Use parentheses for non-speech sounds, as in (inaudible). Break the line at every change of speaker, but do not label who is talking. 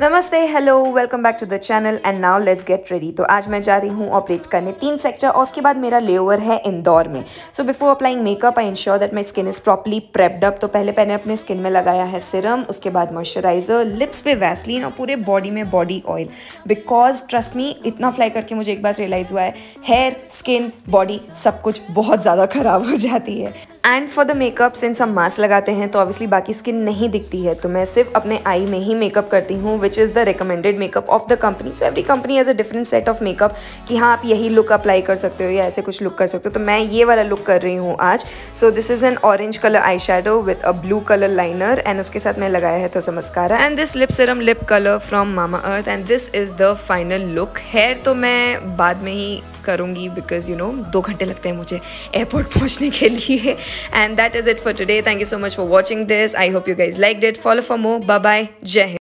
नमस्ते hello welcome back to the channel and now let's get ready तो आज मैं जा रही हूँ ऑपरेट करने तीन सेक्टर और उसके बाद मेरा लेओवर है इंदौर में। So before applying makeup I ensure that my skin is properly prepped up तो पहले मैंने अपने स्किन में लगाया है सिरम उसके बाद मॉइस्चराइजर लिप्स पे वैसलिन और पूरे बॉडी में body oil because trust me इतना फ्लाई करके मुझे एक बार रियलाइज़ हुआ है हेयर स्किन बॉडी सब कुछ बहुत ज़्यादा ख़राब हो जाती है। And for the makeup since हम मास्क लगाते हैं तो ऑब्वियसली बाकी स्किन नहीं दिखती है। तो मैं सिर्फ़ अपने आई में ही मेकअप करती हूँ which is the recommended makeup of the company so every company has a different set of makeup कि हाँ आप यही लुक अप्लाई कर सकते हो या ऐसे कुछ लुक कर सकते हो। तो मैं ये वाला लुक कर रही हूँ आज। So this is an orange colour eye shadow with a blue colour liner and उसके साथ मैं लगाया है तो सा mascara and this lip serum lip colour from Mamaearth and this is the final look hair तो मैं बाद में ही करूँगी बिकॉज़ यू नो दो घंटे लगते हैं मुझे एयरपोर्ट (laughs) पहुँचने के लिए। And that is it for today thank you so much for watching this I hope you guys like it follow for more bye Jai Hind